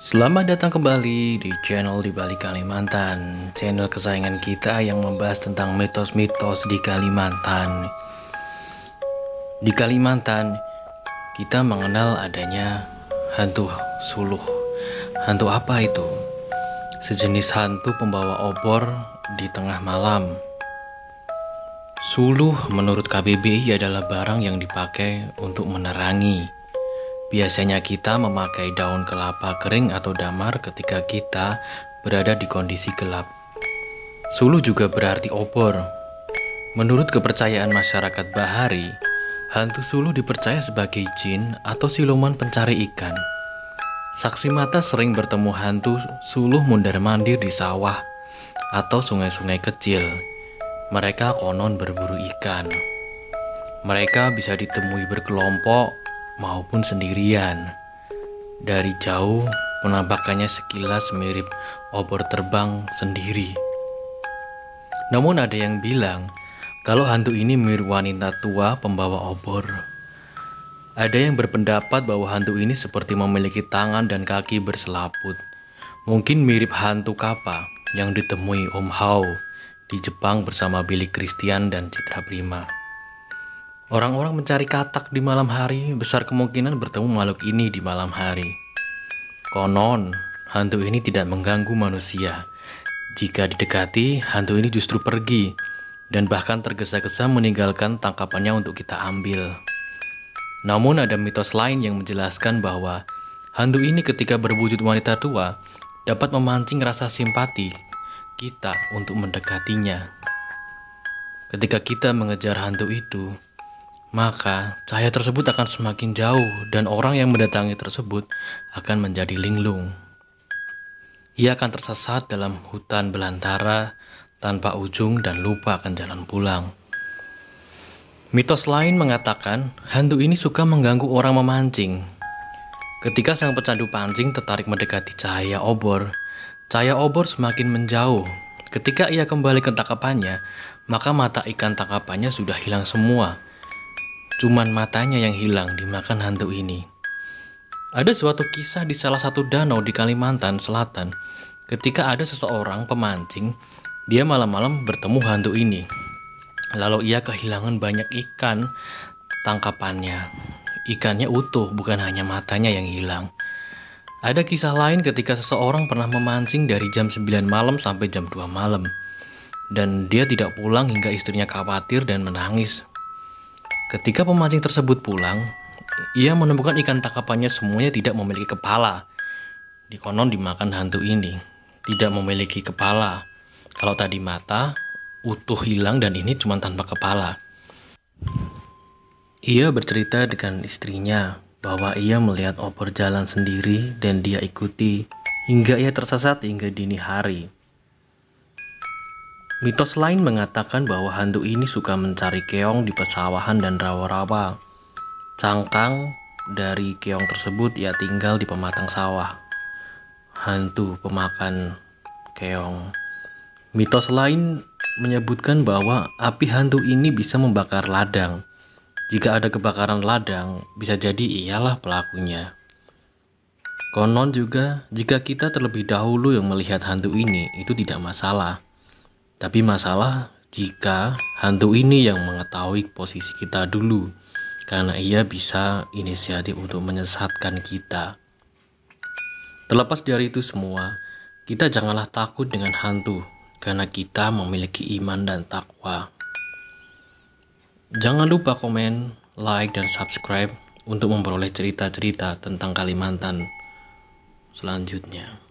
Selamat datang kembali di channel di balik Kalimantan, channel kesayangan kita yang membahas tentang mitos-mitos di Kalimantan. Di Kalimantan, kita mengenal adanya hantu suluh. Hantu apa itu? Sejenis hantu pembawa obor di tengah malam. Suluh menurut KBBI adalah barang yang dipakai untuk menerangi Biasanya kita memakai daun kelapa kering atau damar ketika kita berada di kondisi gelap. Suluh juga berarti obor. Menurut kepercayaan masyarakat Bahari, hantu suluh dipercaya sebagai jin atau siluman pencari ikan. Saksi mata sering bertemu hantu suluh mundar-mandir di sawah atau sungai-sungai kecil. Mereka konon berburu ikan. Mereka bisa ditemui berkelompok maupun sendirian. Dari jauh, penampakannya sekilas mirip obor terbang sendiri. Namun ada yang bilang kalau hantu ini mirip wanita tua pembawa obor. Ada yang berpendapat bahwa hantu ini seperti memiliki tangan dan kaki berselaput. Mungkin mirip hantu kapa yang ditemui Om Hao di Jepang bersama Billy Christian dan Citra Prima. Orang-orang mencari katak di malam hari besar kemungkinan bertemu makhluk ini di malam hari. Konon, hantu ini tidak mengganggu manusia. Jika didekati, hantu ini justru pergi dan bahkan tergesa-gesa meninggalkan tangkapannya untuk kita ambil. Namun ada mitos lain yang menjelaskan bahwa hantu ini ketika berwujud wanita tua dapat memancing rasa simpati kita untuk mendekatinya. Ketika kita mengejar hantu itu, maka cahaya tersebut akan semakin jauh dan orang yang mendatangi tersebut akan menjadi linglung. Ia akan tersesat dalam hutan belantara tanpa ujung dan lupa akan jalan pulang. Mitos lain mengatakan hantu ini suka mengganggu orang memancing. Ketika sang pecandu pancing tertarik mendekati cahaya obor, cahaya obor semakin menjauh. Ketika ia kembali ke tangkapannya, maka mata ikan tangkapannya sudah hilang semua Cuman matanya yang hilang dimakan hantu ini. Ada suatu kisah di salah satu danau di Kalimantan Selatan ketika ada seseorang pemancing, dia malam-malam bertemu hantu ini. Lalu ia kehilangan banyak ikan tangkapannya. Ikannya utuh, bukan hanya matanya yang hilang. Ada kisah lain ketika seseorang pernah memancing dari jam 9 malam sampai jam 2 malam. Dan dia tidak pulang hingga istrinya khawatir dan menangis Ketika pemancing tersebut pulang, ia menemukan ikan tangkapannya semuanya tidak memiliki kepala. Di konon dimakan hantu ini, tidak memiliki kepala. Kalau tadi mata, utuh hilang dan ini cuma tanpa kepala. Ia bercerita dengan istrinya bahwa ia melihat opor jalan sendiri dan dia ikuti hingga ia tersesat hingga dini hari. Mitos lain mengatakan bahwa hantu ini suka mencari keong di pesawahan dan rawa-rawa. Cangkang dari keong tersebut ia tinggal di pematang sawah. Hantu pemakan keong. Mitos lain menyebutkan bahwa api hantu ini bisa membakar ladang. Jika ada kebakaran ladang, bisa jadi ialah pelakunya. Konon juga, jika kita terlebih dahulu yang melihat hantu ini, itu tidak masalah. Tapi masalah jika hantu ini yang mengetahui posisi kita dulu, karena ia bisa inisiatif untuk menyesatkan kita. Terlepas dari itu semua, kita janganlah takut dengan hantu, karena kita memiliki iman dan takwa. Jangan lupa komen, like, dan subscribe untuk memperoleh cerita-cerita tentang Kalimantan selanjutnya.